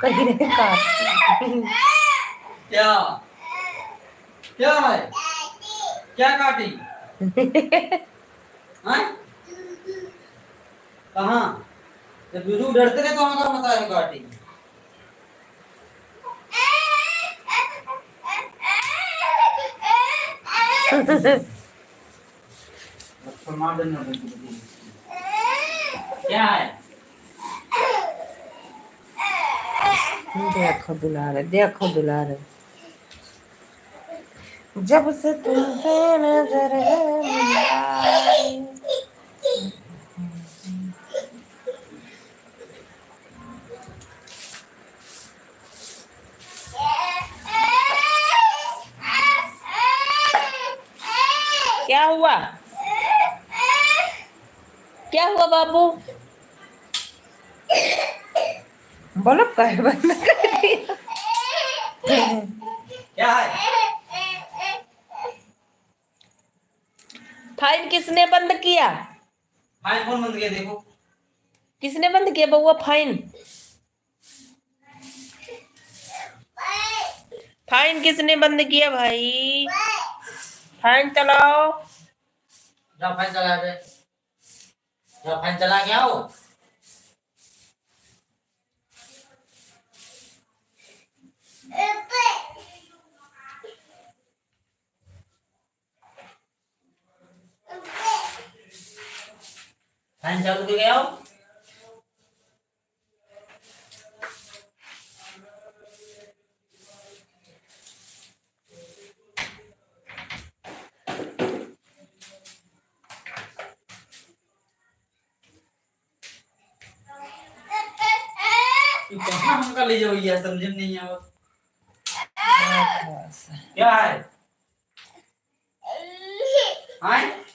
cái đấy còn chờ chơi gì? कहाँ? जब जुजू डरते रहे तो हमारा बता रहे काटी अच्छा, मार देना क्या है? देखो दुलारे देखो दुलारे। जब से तुमसे नज़र मिलाई क्या हुआ? क्या हुआ बाबू? बोलो कहे बंद कर दिया। फाइन किसने बंद किया? फाइन कौन बंद किया देखो। किसने बंद किया बउआ फाइन? फाइन किसने बंद किया भाई? फाइन चलाओ जा फाइन चला दे जा फाइन चला के आओ फाइन चालू करके आओ तू कहाँ हमका ले जाओ ये समझ नहीं आवा क्या है? हाँ?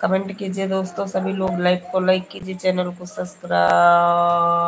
कमेंट कीजिए दोस्तों सभी लोग लाइक को लाइक कीजिए चैनल को सब्सक्राइब।